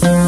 Thank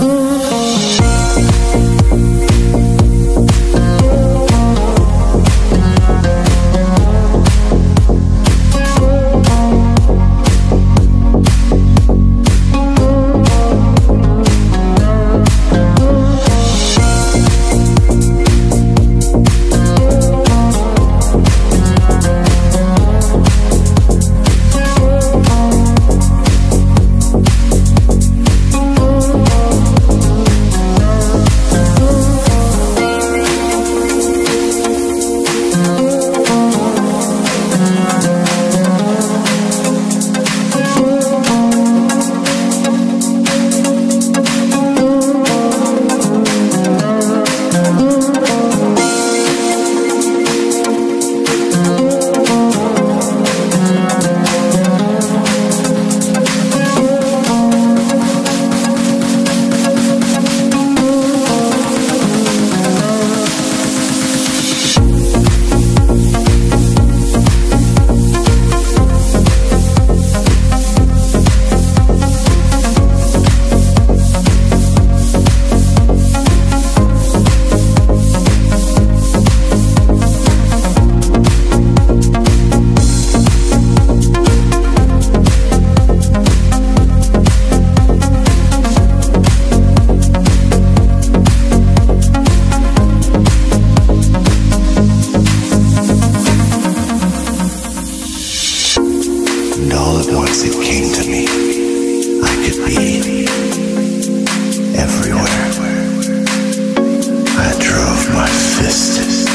came to me, I could be everywhere. I drove my fists.